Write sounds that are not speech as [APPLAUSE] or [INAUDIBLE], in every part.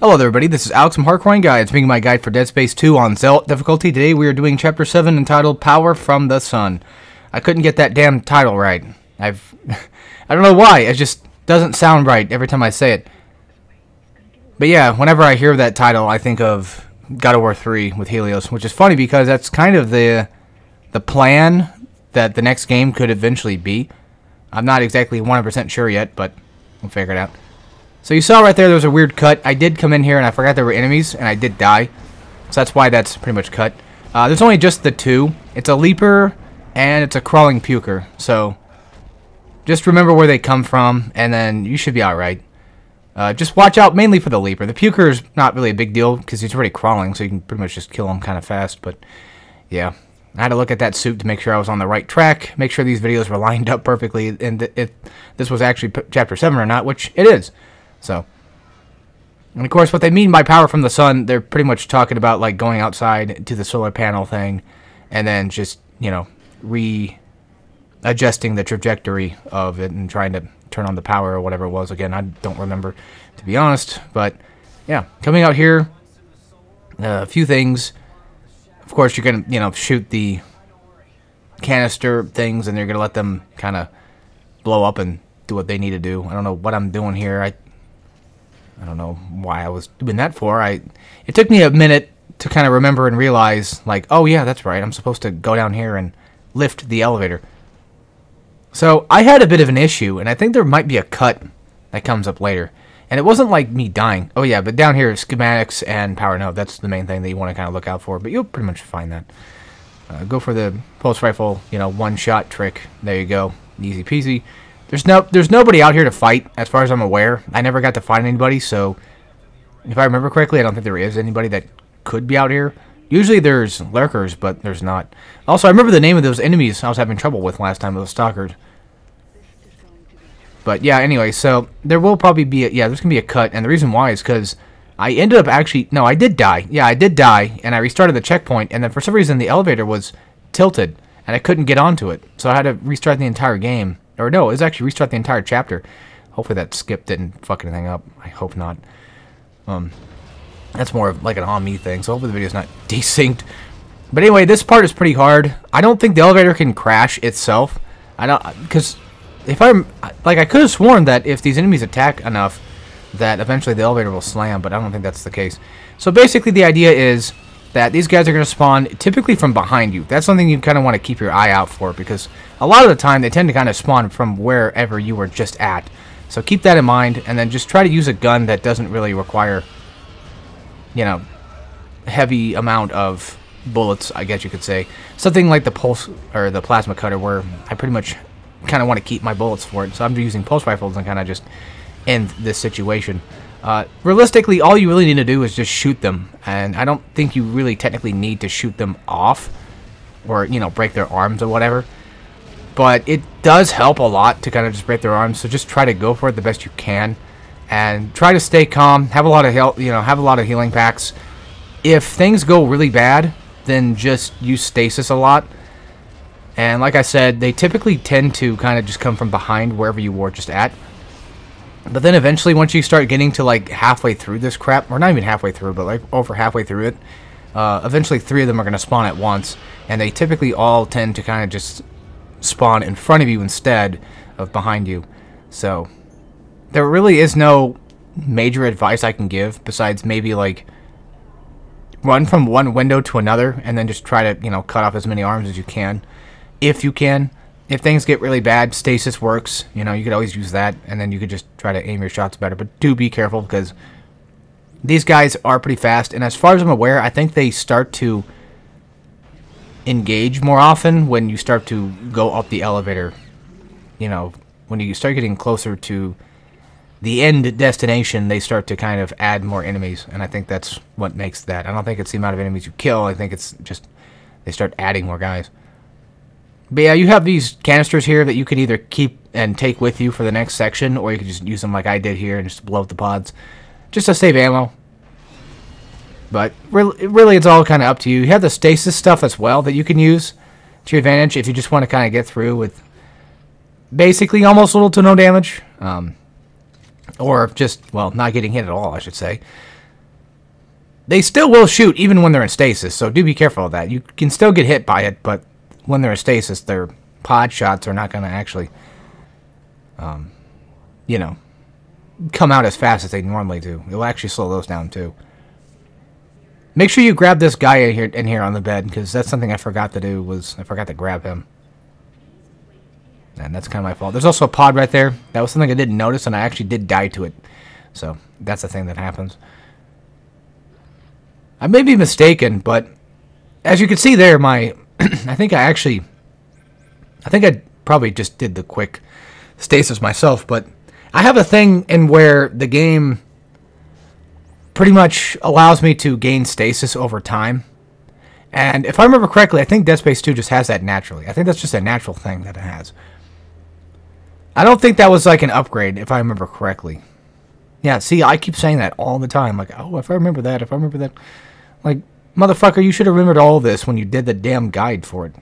Hello there, everybody. This is Alex from Hardcorian Guides, being my guide for Dead Space 2 on Zealot difficulty. Today we are doing Chapter 7 entitled Power from the Sun. I couldn't get that damn title right. I've... [LAUGHS] I don't know why. It just doesn't sound right every time I say it. But yeah, whenever I hear that title, I think of God of War 3 with Helios, which is funny because that's kind of the the plan that the next game could eventually be. I'm not exactly 100% sure yet, but we'll figure it out. So you saw right there, there was a weird cut. I did come in here and I forgot there were enemies, and I did die. So that's why that's pretty much cut. Uh, there's only just the two. It's a leaper and it's a crawling puker. So just remember where they come from, and then you should be alright. Uh, just watch out mainly for the leaper. The puker is not really a big deal because he's already crawling, so you can pretty much just kill him kind of fast. But yeah, I had to look at that suit to make sure I was on the right track, make sure these videos were lined up perfectly, and if this was actually chapter 7 or not, which it is. So, and of course, what they mean by power from the sun, they're pretty much talking about like going outside to the solar panel thing, and then just you know readjusting the trajectory of it and trying to turn on the power or whatever it was. Again, I don't remember to be honest, but yeah, coming out here, uh, a few things. Of course, you're gonna you know shoot the canister things, and you're gonna let them kind of blow up and do what they need to do. I don't know what I'm doing here. I I don't know why I was doing that for. I it took me a minute to kind of remember and realize like, oh yeah, that's right. I'm supposed to go down here and lift the elevator. So I had a bit of an issue, and I think there might be a cut that comes up later. And it wasn't like me dying. Oh yeah, but down here, schematics and power node. That's the main thing that you want to kind of look out for. But you'll pretty much find that. Uh, go for the pulse rifle, you know, one-shot trick. There you go, easy peasy. There's no, there's nobody out here to fight, as far as I'm aware. I never got to find anybody, so if I remember correctly, I don't think there is anybody that could be out here. Usually there's lurkers, but there's not. Also, I remember the name of those enemies I was having trouble with last time, those stalkers. But yeah, anyway, so there will probably be, a, yeah, there's going to be a cut, and the reason why is because I ended up actually, no, I did die. Yeah, I did die, and I restarted the checkpoint, and then for some reason the elevator was tilted, and I couldn't get onto it. So I had to restart the entire game. Or no, it was actually restart the entire chapter. Hopefully that skip didn't fuck anything up. I hope not. Um, that's more of like an on me thing, so hopefully the video's not desynced. But anyway, this part is pretty hard. I don't think the elevator can crash itself. I don't, because if I'm, like I could have sworn that if these enemies attack enough, that eventually the elevator will slam, but I don't think that's the case. So basically the idea is that these guys are going to spawn typically from behind you. That's something you kind of want to keep your eye out for because a lot of the time they tend to kind of spawn from wherever you were just at. So keep that in mind and then just try to use a gun that doesn't really require, you know, heavy amount of bullets, I guess you could say. Something like the pulse or the plasma cutter where I pretty much kind of want to keep my bullets for it. So I'm using pulse rifles and kind of just end this situation. Uh, realistically, all you really need to do is just shoot them, and I don't think you really technically need to shoot them off, or, you know, break their arms or whatever. But it does help a lot to kind of just break their arms, so just try to go for it the best you can, and try to stay calm, have a lot of health, you know, have a lot of healing packs. If things go really bad, then just use stasis a lot. And like I said, they typically tend to kind of just come from behind wherever you were just at. But then eventually, once you start getting to like halfway through this crap, or not even halfway through, but like over halfway through it, uh, eventually three of them are going to spawn at once, and they typically all tend to kind of just spawn in front of you instead of behind you. So there really is no major advice I can give besides maybe like run from one window to another and then just try to, you know, cut off as many arms as you can. If you can if things get really bad, stasis works. You know, you could always use that, and then you could just try to aim your shots better. But do be careful because these guys are pretty fast, and as far as I'm aware, I think they start to engage more often when you start to go up the elevator. You know, when you start getting closer to the end destination, they start to kind of add more enemies, and I think that's what makes that. I don't think it's the amount of enemies you kill. I think it's just they start adding more guys. But yeah, you have these canisters here that you can either keep and take with you for the next section, or you can just use them like I did here and just blow up the pods. Just to save ammo. But really, really it's all kind of up to you. You have the stasis stuff as well that you can use to your advantage if you just want to kind of get through with basically almost little to no damage. Um, or just, well, not getting hit at all, I should say. they still will shoot even when they're in stasis, so do be careful of that. You can still get hit by it, but when they're in stasis, their pod shots are not going to actually, um, you know, come out as fast as they normally do. It will actually slow those down too. Make sure you grab this guy in here, in here on the bed, because that's something I forgot to do, was I forgot to grab him. And that's kind of my fault. There's also a pod right there. That was something I didn't notice, and I actually did die to it. So, that's the thing that happens. I may be mistaken, but as you can see there, my I think I actually I think I probably just did the quick stasis myself, but I have a thing in where the game pretty much allows me to gain stasis over time. And if I remember correctly, I think Dead Space 2 just has that naturally. I think that's just a natural thing that it has. I don't think that was like an upgrade, if I remember correctly. Yeah, see, I keep saying that all the time. Like, oh, if I remember that, if I remember that. Like, motherfucker, you should have remembered all this when you did the damn guide for it.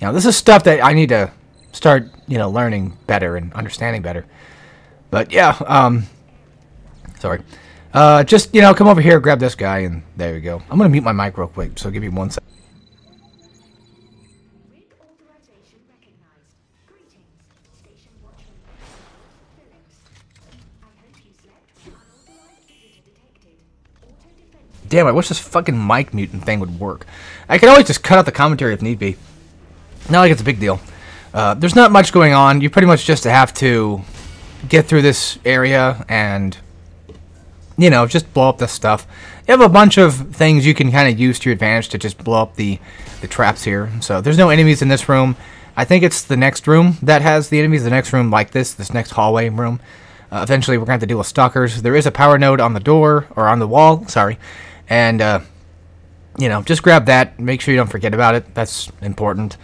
You know, this is stuff that I need to start, you know, learning better and understanding better. But yeah, um, sorry. Uh, just, you know, come over here, grab this guy, and there we go. I'm going to mute my mic real quick, so give me one second. Damn, I wish this fucking mic mutant thing would work. I could always just cut out the commentary if need be. Not like it's a big deal. Uh, there's not much going on. You pretty much just have to get through this area and, you know, just blow up the stuff. You have a bunch of things you can kind of use to your advantage to just blow up the, the traps here. So there's no enemies in this room. I think it's the next room that has the enemies. The next room like this, this next hallway room. Uh, eventually, we're going to have to deal with stalkers. There is a power node on the door, or on the wall, sorry. And, uh, you know, just grab that. Make sure you don't forget about it. That's important.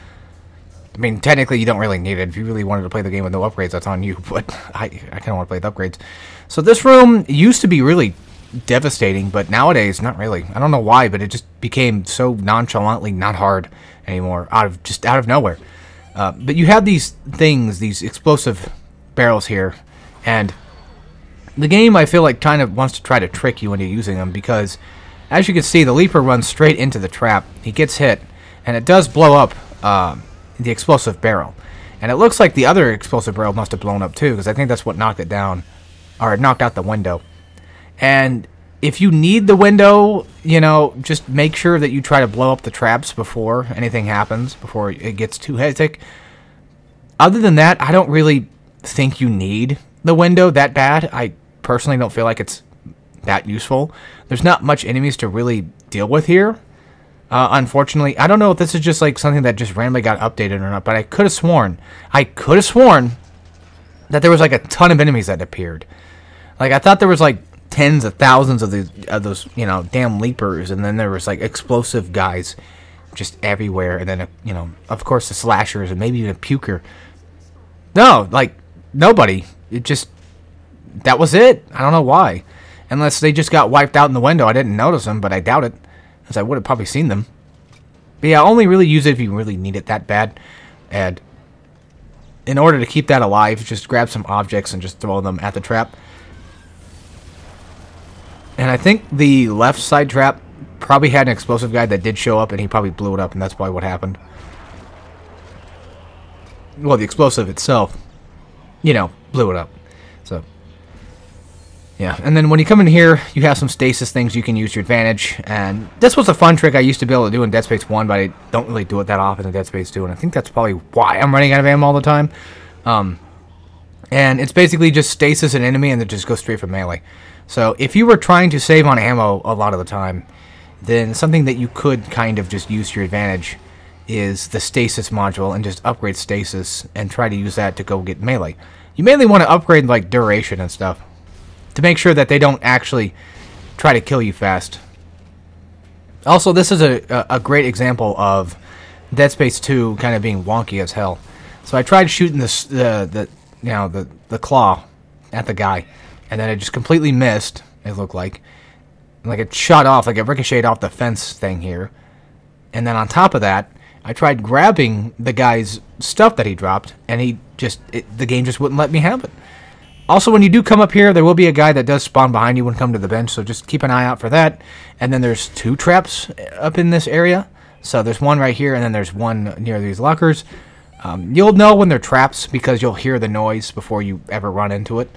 I mean, technically, you don't really need it. If you really wanted to play the game with no upgrades, that's on you. [LAUGHS] But I, I kind of want to play with upgrades. So this room used to be really devastating, but nowadays, not really. I don't know why, but it just became so nonchalantly not hard anymore, out of just out of nowhere. Uh, but you have these things, these explosive barrels here, and the game I feel like kind of wants to try to trick you into using them because as you can see, the Leaper runs straight into the trap. He gets hit, and it does blow up uh, the explosive barrel. And it looks like the other explosive barrel must have blown up too, because I think that's what knocked it down, or knocked out the window. And if you need the window, you know, just make sure that you try to blow up the traps before anything happens, before it gets too hectic. Other than that, I don't really think you need the window that bad. I personally don't feel like it's that useful. There's not much enemies to really deal with here. Uh, unfortunately, I don't know if this is just like something that just randomly got updated or not, but I could have sworn, I could have sworn that there was like a ton of enemies that appeared. Like I thought there was like tens of thousands of of those you know damn leapers, and then there was like explosive guys just everywhere, and then you know of course the slashers and maybe even a puker. No, like nobody. It just that was it. I don't know why. Unless they just got wiped out in the window. I didn't notice them, but I doubt it. As I would have probably seen them. But yeah, only really use it if you really need it that bad. And in order to keep that alive, just grab some objects and just throw them at the trap. And I think the left side trap probably had an explosive guy that did show up and he probably blew it up and that's probably what happened. Well, the explosive itself, you know, blew it up. Yeah, and then when you come in here, you have some stasis things you can use to your advantage. And this was a fun trick I used to be able to do in Dead Space 1, but I don't really do it that often in Dead Space 2. And I think that's probably why I'm running out of ammo all the time. Um, and it's basically just stasis an enemy and then just go straight for melee. So if you were trying to save on ammo a lot of the time, then something that you could kind of just use to your advantage is the stasis module and just upgrade stasis and try to use that to go get melee. You mainly want to upgrade like duration and stuff to make sure that they don't actually try to kill you fast. Also, this is a, a great example of Dead Space 2 kind of being wonky as hell. So I tried shooting this the the you know the the claw at the guy, and then it just completely missed. It looked like like it shot off, like it ricocheted off the fence thing here. And then on top of that, I tried grabbing the guy's stuff that he dropped, and he just it, the game just wouldn't let me have it. Also, when you do come up here, there will be a guy that does spawn behind you when you come to the bench, so just keep an eye out for that. And then there's two traps up in this area. So there's one right here, and then there's one near these lockers. Um, you'll know when they're traps because you'll hear the noise before you ever run into it.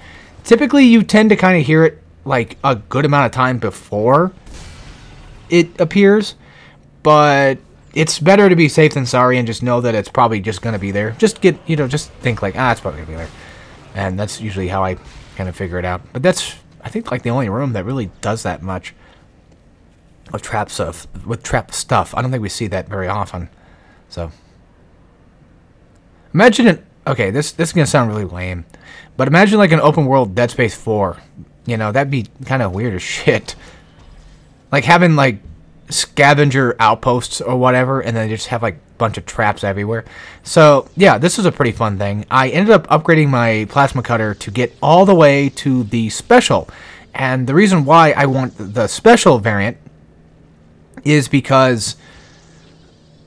Typically, you tend to kind of hear it like a good amount of time before it appears, but it's better to be safe than sorry and just know that it's probably just going to be there. Just get, you know, just think like, ah, it's probably going to be there. And that's usually how I kind of figure it out. But that's, I think, like the only room that really does that much with trap stuff. With trap stuff, I don't think we see that very often. So, imagine it. Okay, this this is gonna sound really lame, but imagine like an open world Dead Space 4. You know, that'd be kind of weird as [LAUGHS] shit. Like having like scavenger outposts or whatever, and then they just have like a bunch of traps everywhere. So yeah, this was a pretty fun thing. I ended up upgrading my plasma cutter to get all the way to the special, and the reason why I want the special variant is because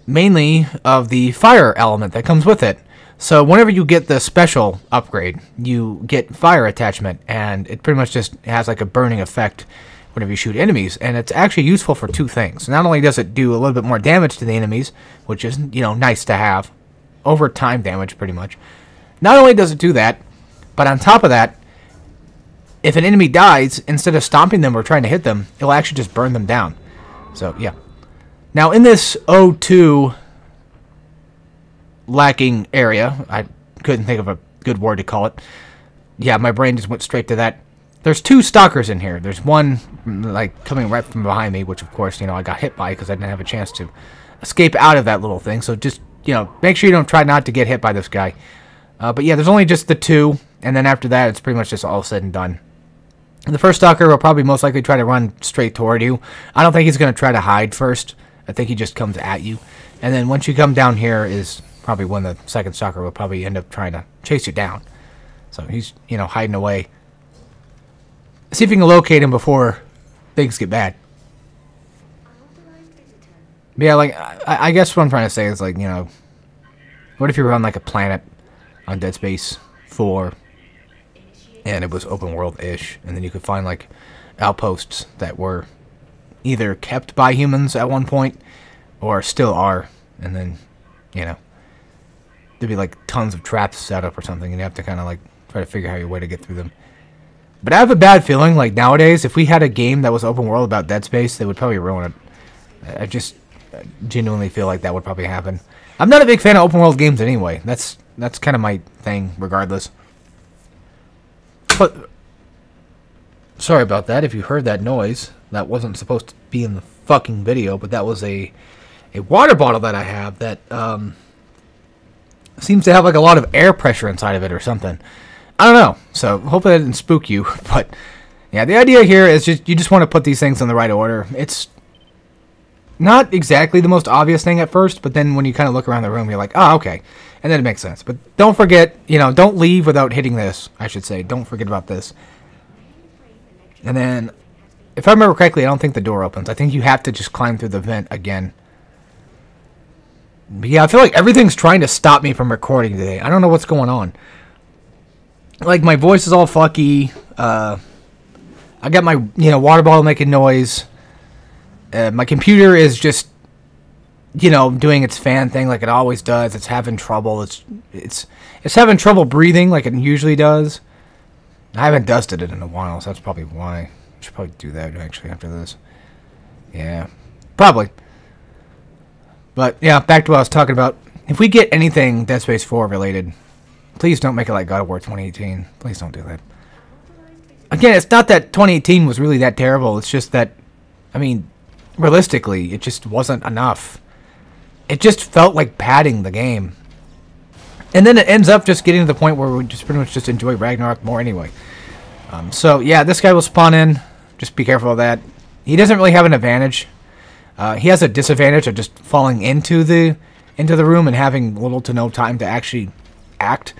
mainly of the fire element that comes with it. So whenever you get the special upgrade, you get fire attachment, and it pretty much just has like a burning effect whenever you shoot enemies, and it's actually useful for two things. Not only does it do a little bit more damage to the enemies, which is, you know, nice to have, over time damage pretty much. Not only does it do that, but on top of that, if an enemy dies, instead of stomping them or trying to hit them, it'll actually just burn them down. So, yeah. Now, in this O2 lacking area, I couldn't think of a good word to call it. Yeah, my brain just went straight to that. There's two stalkers in here. There's one, like, coming right from behind me, which, of course, you know, I got hit by because I didn't have a chance to escape out of that little thing. So just, you know, make sure you don't try not to get hit by this guy. Uh, but yeah, there's only just the two, and then after that, it's pretty much just all said and done. The first stalker will probably most likely try to run straight toward you. I don't think he's going to try to hide first. I think he just comes at you. And then once you come down here is probably when the second stalker will probably end up trying to chase you down. So he's, you know, hiding away. See if you can locate him before things get bad. Yeah, like, I, I guess what I'm trying to say is, like, you know, what if you were on, like, a planet on Dead Space 4 and it was open world-ish, and then you could find like outposts that were either kept by humans at one point or still are, and then you know there'd be like tons of traps set up or something, and you have to kind of like try to figure out your way to get through them. But I have a bad feeling like nowadays, if we had a game that was open world about Dead Space, they would probably ruin it. I just genuinely feel like that would probably happen. I'm not a big fan of open world games anyway. That's that's kind of my thing, regardless. But sorry about that. If you heard that noise, that wasn't supposed to be in the fucking video, but that was a a water bottle that I have that um, seems to have like a lot of air pressure inside of it or something. I don't know. So hopefully that didn't spook you. [LAUGHS] But yeah, the idea here is just you just want to put these things in the right order. It's not exactly the most obvious thing at first, but then when you kind of look around the room, you're like, oh, okay. And then it makes sense. But don't forget, you know, don't leave without hitting this, I should say. Don't forget about this. And then, if I remember correctly, I don't think the door opens. I think you have to just climb through the vent again. But yeah, I feel like everything's trying to stop me from recording today. I don't know what's going on. Like, my voice is all fucky. Uh, I got my, you know, water bottle making noise. Uh, my computer is just, you know, doing its fan thing like it always does. It's having trouble. It's it's it's having trouble breathing like it usually does. I haven't dusted it in a while, so that's probably why. I should probably do that actually after this. Yeah, probably. But yeah, back to what I was talking about. If we get anything Dead Space 4 related, please don't make it like God of War 2018. Please don't do that. Again, it's not that 2018 was really that terrible. It's just that, I mean, realistically, it just wasn't enough. It just felt like padding the game. And then it ends up just getting to the point where we just pretty much just enjoy Ragnarok more anyway. Um, so, yeah, this guy will spawn in. Just be careful of that. He doesn't really have an advantage. Uh, he has a disadvantage of just falling into the into the room and having little to no time to actually act.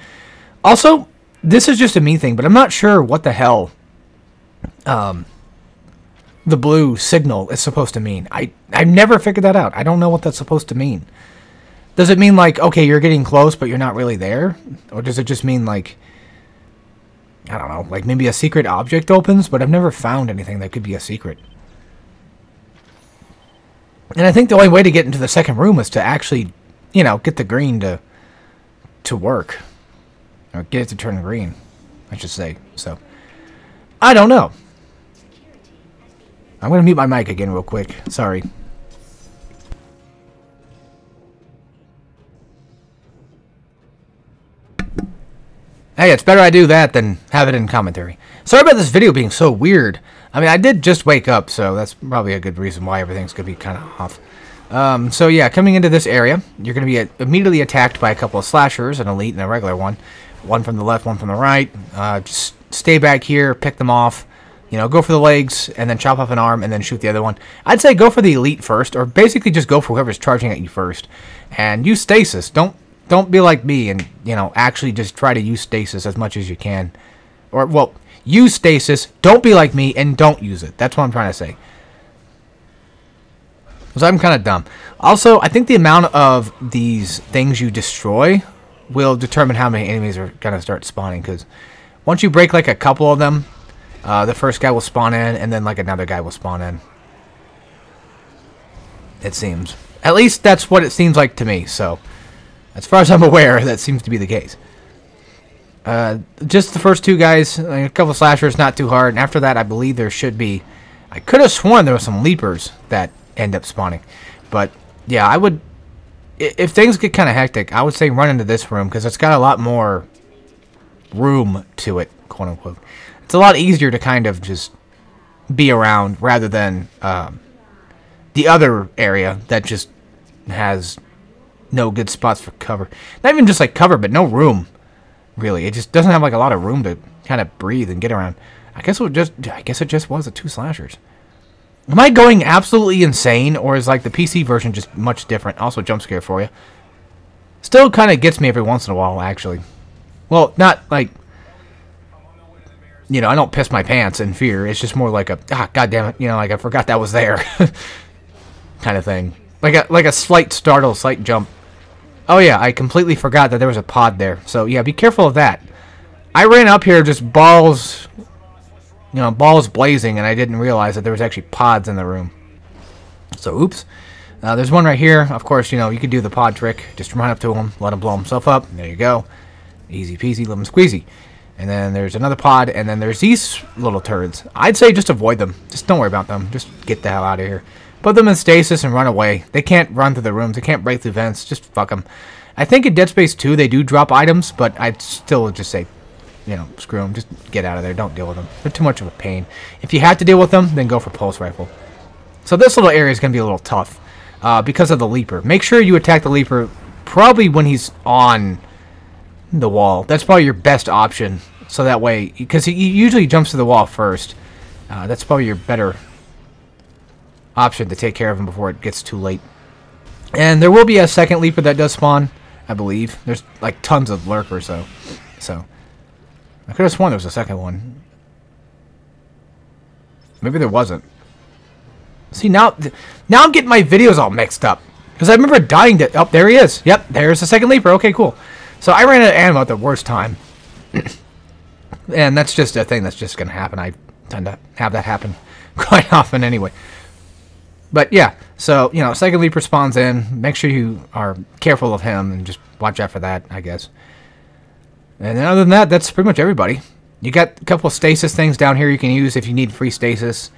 Also, this is just a me thing, but I'm not sure what the hell um, the blue signal is supposed to mean. I I've never figured that out. I don't know what that's supposed to mean. Does it mean like okay, you're getting close but you're not really there, or does it just mean like I don't know, like maybe a secret object opens, but I've never found anything that could be a secret. And I think the only way to get into the second room is to actually, you know, get the green to to work. Or get it to turn green, I should say. So, I don't know. I'm going to mute my mic again real quick. Sorry. Hey, it's better I do that than have it in commentary. Sorry about this video being so weird. I mean, I did just wake up, so that's probably a good reason why everything's going to be kind of off. Um, so yeah, coming into this area, you're going to be immediately attacked by a couple of slashers, an elite and a regular one. One from the left, one from the right. Uh, just stay back here, pick them off. You know, go for the legs, and then chop off an arm, and then shoot the other one. I'd say go for the elite first, or basically just go for whoever's charging at you first. And use stasis. Don't don't be like me and, you know, actually just try to use stasis as much as you can. Or, well, use stasis, don't be like me, and don't use it. That's what I'm trying to say. Because I'm kind of dumb. Also, I think the amount of these things you destroy will determine how many enemies are going to start spawning. Because once you break like a couple of them, uh, the first guy will spawn in, and then like another guy will spawn in. It seems. At least that's what it seems like to me, so... As far as I'm [LAUGHS] aware, that seems to be the case. Uh, just the first two guys, a couple slashers, not too hard. And after that, I believe there should be... I could have sworn there were some leapers that end up spawning. But, yeah, I would... If things get kind of hectic, I would say run into this room, because it's got a lot more room to it, quote-unquote. It's a lot easier to kind of just be around, rather than um, the other area that just has no good spots for cover. Not even just like cover, but no room. Really, it just doesn't have like a lot of room to kind of breathe and get around. I guess it just I guess it just was the two slashers. Am I going absolutely insane, or is like the PC version just much different? Also, jump scare for you. Still kind of gets me every once in a while, actually. Well, not like you know, I don't piss my pants in fear. It's just more like a ah, god damn it, you know, like I forgot that was there, [LAUGHS] kind of thing. Like a like a slight startle, slight jump. Oh yeah, I completely forgot that there was a pod there. So yeah, be careful of that. I ran up here just balls, you know, balls blazing, and I didn't realize that there was actually pods in the room. So oops. Uh, there's one right here. Of course, you know, you could do the pod trick. Just run up to him, let him blow himself up. There you go. Easy peasy, lemon squeezy. And then there's another pod, and then there's these little turds. I'd say just avoid them. Just don't worry about them. Just get the hell out of here. Put them in stasis and run away. They can't run through the rooms. They can't break through vents. Just fuck them. I think in Dead Space 2 they do drop items, but I'd still just say, you know, screw them. Just get out of there. Don't deal with them. They're too much of a pain. If you have to deal with them, then go for Pulse Rifle. So this little area is going to be a little tough uh, because of the Leaper. Make sure you attack the Leaper probably when he's on the wall. That's probably your best option. So that way, because he usually jumps to the wall first. Uh, that's probably your better option to take care of him before it gets too late. And there will be a second leaper that does spawn, I believe. There's like tons of lurkers though. So I could have sworn there was a second one. Maybe there wasn't. See now now I'm getting my videos all mixed up. Because I remember dying to oh there he is. Yep, there's the second leaper. Okay, cool. So I ran of ammo at the worst time. [CLEARS THROAT] and that's just a thing that's just gonna happen. I tend to have that happen [LAUGHS] quite often anyway. But yeah, so, you know, second leaper spawns in. Make sure you are careful of him and just watch out for that, I guess. And other than that, that's pretty much everybody. You got a couple of stasis things down here you can use if you need free stasis.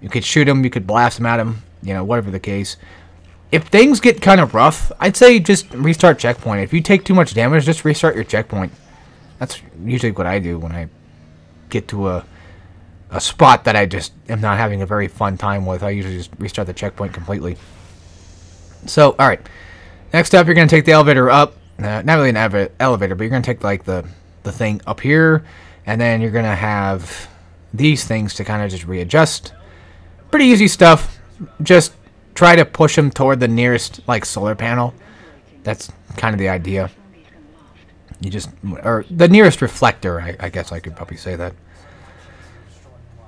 You could shoot them, you could blast them at them, you know, whatever the case. If things get kind of rough, I'd say just restart checkpoint. If you take too much damage, just restart your checkpoint. That's usually what I do when I get to a a spot that I just am not having a very fun time with. I usually just restart the checkpoint completely. So, alright. Next up, you're going to take the elevator up. Not really an elevator, but you're going to take like the, the thing up here. And then you're going to have these things to kind of just readjust. Pretty easy stuff. Just try to push them toward the nearest like solar panel. That's kind of the idea. You just, or the nearest reflector, I, I guess I could probably say that.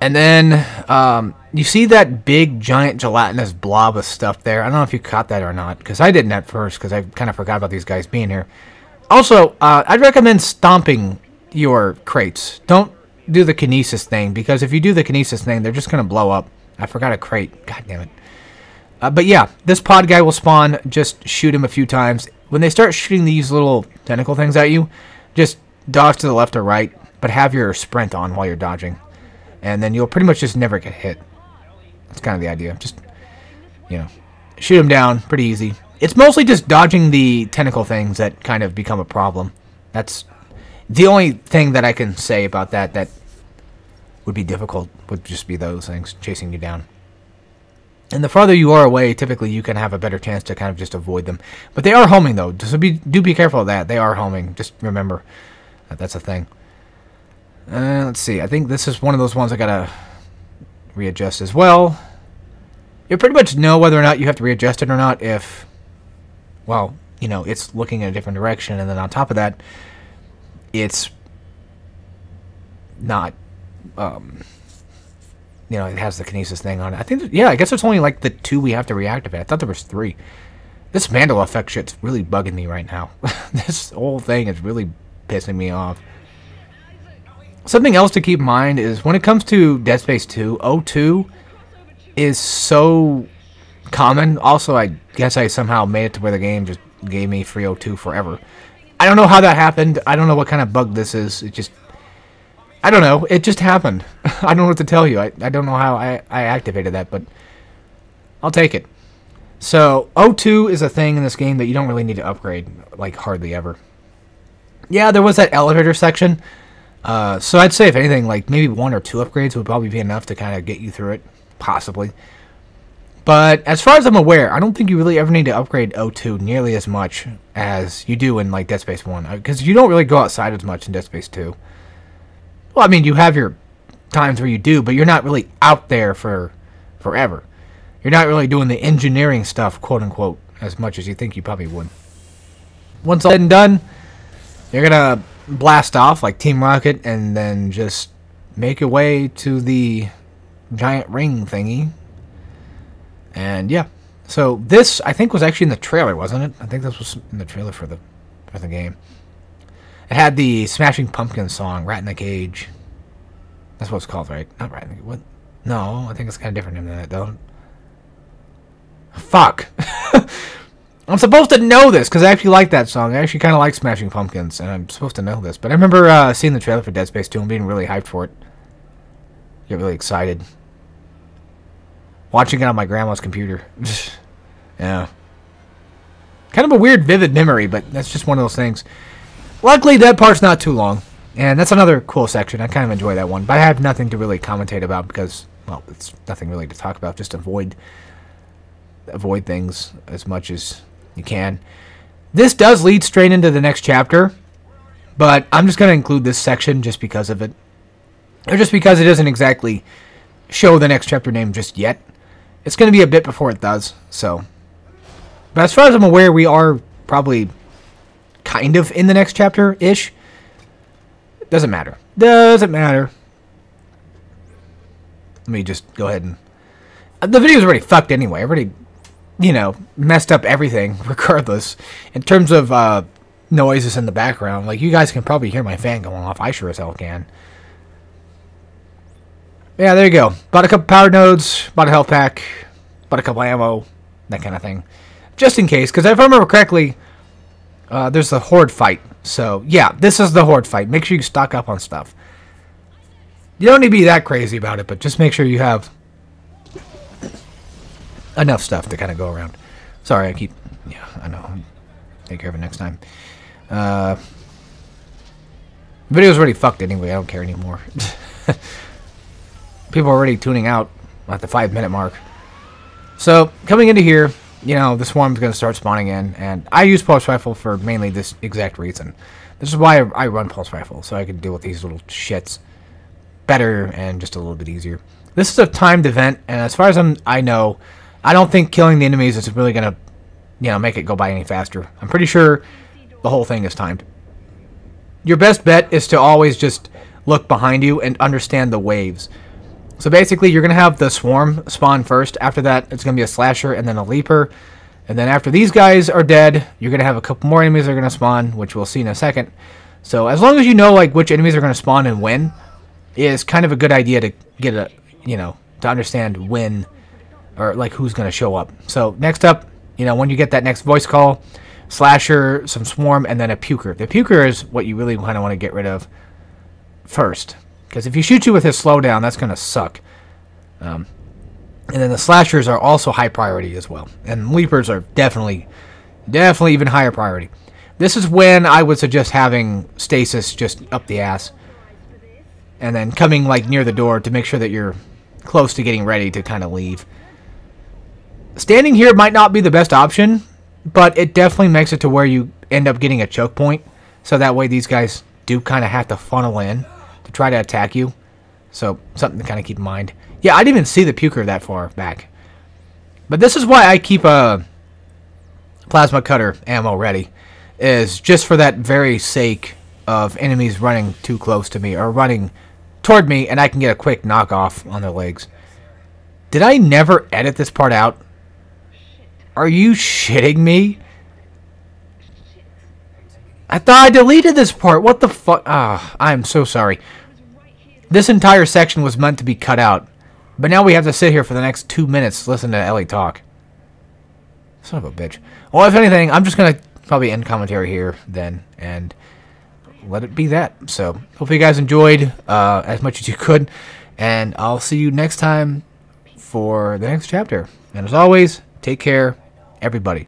And then um, you see that big, giant, gelatinous blob of stuff there. I don't know if you caught that or not, because I didn't at first, because I kind of forgot about these guys being here. Also, uh, I'd recommend stomping your crates. Don't do the kinesis thing because if you do the kinesis thing, they're just gonna blow up. I forgot a crate. God damn it. Uh, but yeah, this pod guy will spawn. Just shoot him a few times. When they start shooting these little tentacle things at you, just dodge to the left or right, but have your sprint on while you're dodging, and then you'll pretty much just never get hit. That's kind of the idea. Just you know, shoot him down. Pretty easy. It's mostly just dodging the tentacle things that kind of become a problem. That's the only thing that I can say about that that would be difficult would just be those things chasing you down. And the farther you are away, typically you can have a better chance to kind of just avoid them. But they are homing though, so be do be careful of that. They are homing. Just remember that that's a thing. Uh, let's see. I think this is one of those ones I gotta readjust as well. You pretty much know whether or not you have to readjust it or not if, well, you know, it's looking in a different direction, and then on top of that, it's not, um, you know, it has the kinesis thing on it. I think, yeah, I guess it's only like the two we have to reactivate. I thought there was three. This Mandala effect shit's really bugging me right now. [LAUGHS] this whole thing is really pissing me off. Something else to keep in mind is when it comes to Dead Space 2, O2 is so common. Also, I guess I somehow made it to where the game just gave me free O2 forever. I don't know how that happened. I don't know what kind of bug this is. It just... I don't know. It just happened. [LAUGHS] I don't know what to tell you. I, I don't know how I, I activated that, but I'll take it. So, O2 is a thing in this game that you don't really need to upgrade, like, hardly ever. Yeah, there was that elevator section. Uh, so I'd say, if anything, like, maybe one or two upgrades would probably be enough to kind of get you through it. Possibly. But as far as I'm aware, I don't think you really ever need to upgrade O2 nearly as much as you do in like Dead Space 1. Because uh, you don't really go outside as much in Dead Space 2. Well, I mean, you have your times where you do, but you're not really out there for forever. You're not really doing the engineering stuff, quote unquote, as much as you think you probably would. Once all said and done, you're gonna blast off like Team Rocket and then just make your way to the giant ring thingy and yeah, so this I think was actually in the trailer, wasn't it? I think this was in the trailer for the for the game. It had the Smashing Pumpkins song, "Rat in the Cage." That's what it's called, right? Not Rat in the Cage. What? No, I think it's kind of different than that, though. Fuck. [LAUGHS] I'm supposed to know this because I actually like that song. I actually kind of like Smashing Pumpkins, and I'm supposed to know this. But I remember uh, seeing the trailer for Dead Space 2 and being really hyped for it. Get really excited. Watching it on my grandma's computer. [LAUGHS] yeah. Kind of a weird, vivid memory, but that's just one of those things. Luckily, that part's not too long. And that's another cool section. I kind of enjoy that one. But I have nothing to really commentate about because, well, it's nothing really to talk about. Just avoid avoid things as much as you can. This does lead straight into the next chapter, but I'm just going to include this section just because of it. Or just because it doesn't exactly show the next chapter name just yet. It's going to be a bit before it does, so. But as far as I'm aware, we are probably kind of in the next chapter-ish. Doesn't matter. Doesn't matter. Let me just go ahead and... The video's already fucked anyway. I already, you know, messed up everything, [LAUGHS] regardless. In terms of uh, noises in the background, like, you guys can probably hear my fan going off. I sure as hell can. Yeah, there you go. Bought a couple power nodes, bought a health pack, bought a couple ammo, that kind of thing. Just in case, because if I remember correctly, uh, there's the horde fight. So, yeah, this is the horde fight. Make sure you stock up on stuff. You don't need to be that crazy about it, but just make sure you have enough stuff to kind of go around. Sorry, I keep... Yeah, I know. Take care of it next time. Uh, video's already fucked anyway. I don't care anymore. [LAUGHS] people are already tuning out at the five minute mark. So coming into here, you know, the swarm's going to start spawning in, and I use pulse rifle for mainly this exact reason. This is why I run pulse rifle, so I can deal with these little shits better and just a little bit easier. This is a timed event, and as far as I'm, I know, I don't think killing the enemies is really going to, you know, make it go by any faster. I'm pretty sure the whole thing is timed. Your best bet is to always just look behind you and understand the waves. So basically, you're going to have the swarm spawn first. After that, it's going to be a slasher and then a leaper. And then after these guys are dead, you're going to have a couple more enemies that are going to spawn, which we'll see in a second. So as long as you know like which enemies are going to spawn and when, is kind of a good idea to get a, you know, to understand when or like who's going to show up. So next up, you know, when you get that next voice call, slasher, some swarm, and then a puker. The puker is what you really kind of want to get rid of first. Because if you shoot you with his slowdown, that's going to suck. Um, and then the slashers are also high priority as well. And leapers are definitely, definitely even higher priority. This is when I would suggest having stasis just up the ass. And then coming like near the door to make sure that you're close to getting ready to kind of leave. Standing here might not be the best option, but it definitely makes it to where you end up getting a choke point. So that way these guys do kind of have to funnel in to try to attack you. So something to kind of keep in mind. Yeah, I didn't even see the puker that far back. But this is why I keep a plasma cutter ammo ready. Is just for that very sake of enemies running too close to me or running toward me and I can get a quick knockoff on their legs. Did I never edit this part out? Are you shitting me? I thought I deleted this part. What the fuck? Ah, I'm so sorry. This entire section was meant to be cut out. But now we have to sit here for the next two minutes listen to Ellie talk. Son of a bitch. Well, if anything, I'm just going to probably end commentary here then and let it be that. So, hopefully you guys enjoyed uh, as much as you could. And I'll see you next time for the next chapter. And as always, take care, everybody.